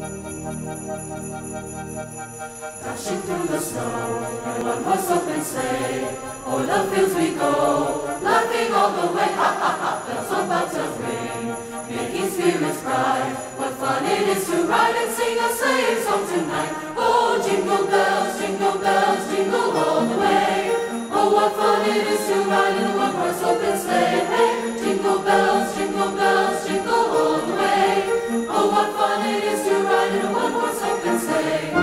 Dashing through the snow in one horse open sleigh, o'er the fields we go, laughing all the way. Ha ha ha! Bells on ring, making spirits bright. What fun it is to ride and sing a sleigh song tonight! Oh, jingle bells, jingle bells, jingle all the way. Oh, what fun it is to ride in one horse open sleigh! say.